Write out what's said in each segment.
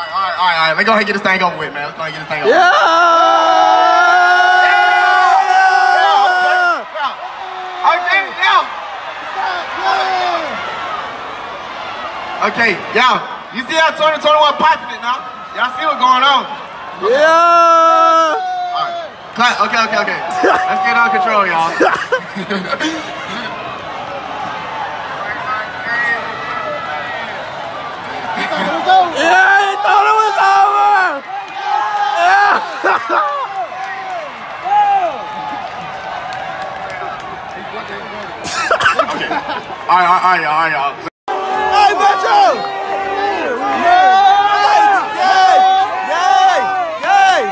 right, all right, all right, all right. Let's go ahead and get this thing over with, man. Let's go ahead and get this thing over Yeah! with. Okay, yeah. Okay, y'all. You see how 2021 popping it now? Y'all see what's going on? Yeah! All right. Cut. Okay, okay, okay. Let's get it under control, y'all. Yeah, he thought it was over! Yeah! All right, all right, all right, all right, y'all. Hey, Metro! Yay! Yay! Yay!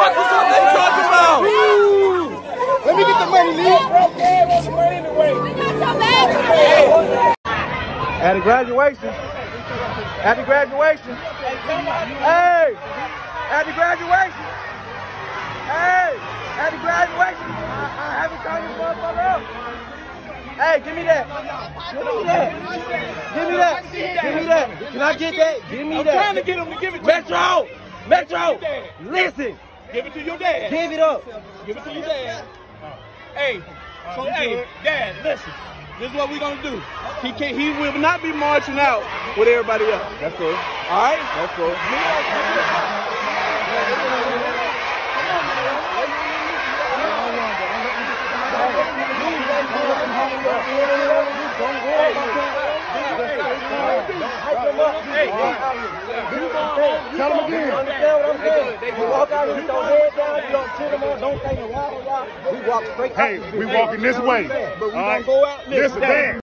What the fuck they talking about? Let me get the money. At the graduation. At the graduation. Hey! At the graduation. Hey! At the graduation. I haven't turned this motherfucker up. Hey, give me that. Give me that. Give me that. Give me that. Can I get that? Give me that. I'm trying to get him to give it to Metro! Metro! Give it to your dad. Listen! Give it to your dad. Give it up. Give it to your dad. Hey, so hey, dad, listen. This is what we're gonna do. He can he will not be marching out with everybody else. That's cool. All right? That's cool. Tell them again. Understand what I'm saying? You walk out here your head down, you don't chill them on, don't say no y'all, y'all. We walk straight Hey, we walking this way. But we gonna go out. Listen.